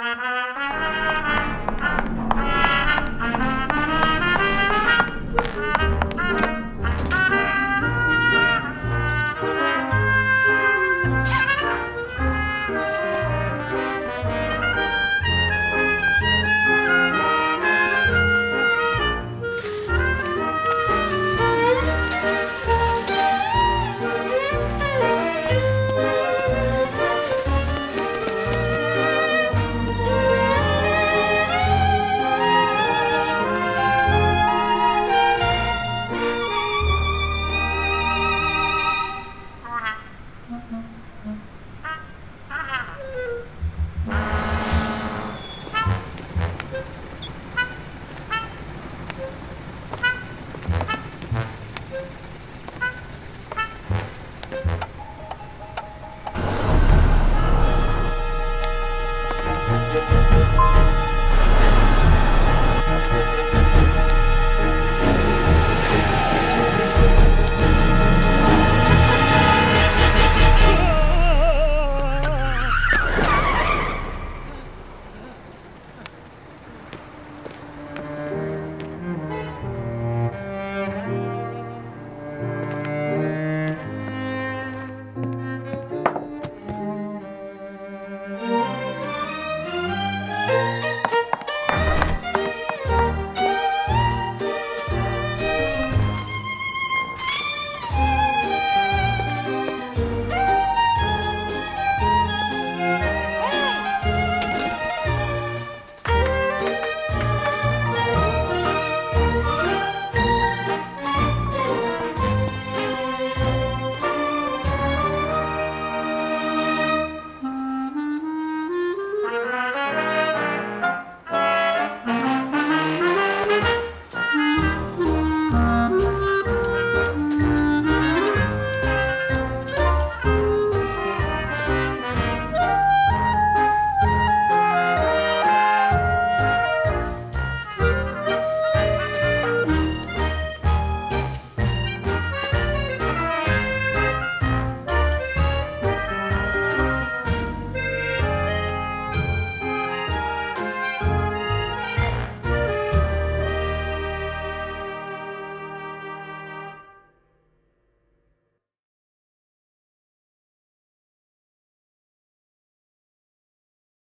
Ha ha ha ha!